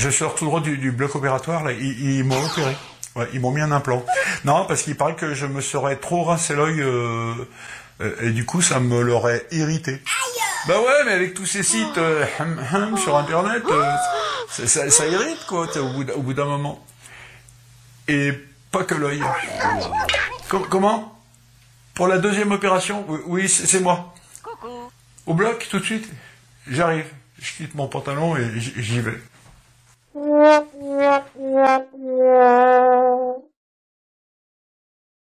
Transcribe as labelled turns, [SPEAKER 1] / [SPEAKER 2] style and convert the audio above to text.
[SPEAKER 1] Je sors tout droit du, du bloc opératoire, là. Ils, ils m'ont opéré. Ouais, ils m'ont mis un implant. Non, parce qu'il paraît que je me serais trop rincé l'œil, euh, euh, et du coup, ça me l'aurait irrité. Bah ouais, mais avec tous ces sites euh, hum, hum, sur Internet, ça, ça- ça irrite, quoi, au bout d'un- moment. Et pas que l'œil. Com- comment? Pour la deuxième opération? Oui, c'est moi. Au bloc, tout de suite? J'arrive. Je quitte mon pantalon et j'y vais.
[SPEAKER 2] 嗯